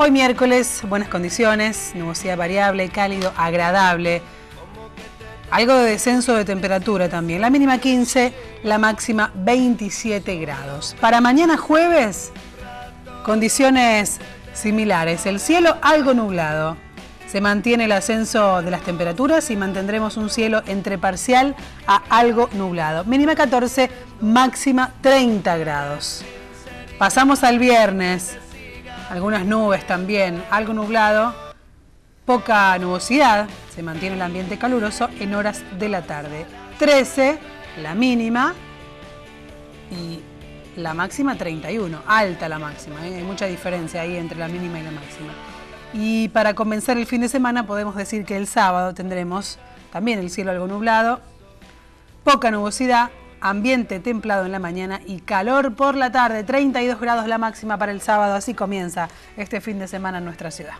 Hoy miércoles, buenas condiciones, nubosidad variable, cálido, agradable. Algo de descenso de temperatura también. La mínima 15, la máxima 27 grados. Para mañana jueves, condiciones similares. El cielo algo nublado. Se mantiene el ascenso de las temperaturas y mantendremos un cielo entre parcial a algo nublado. Mínima 14, máxima 30 grados. Pasamos al viernes algunas nubes también, algo nublado, poca nubosidad, se mantiene el ambiente caluroso en horas de la tarde. 13, la mínima, y la máxima 31, alta la máxima, ¿eh? hay mucha diferencia ahí entre la mínima y la máxima. Y para comenzar el fin de semana podemos decir que el sábado tendremos también el cielo algo nublado, poca nubosidad, ambiente templado en la mañana y calor por la tarde, 32 grados la máxima para el sábado, así comienza este fin de semana en nuestra ciudad.